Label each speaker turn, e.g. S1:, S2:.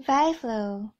S1: byflow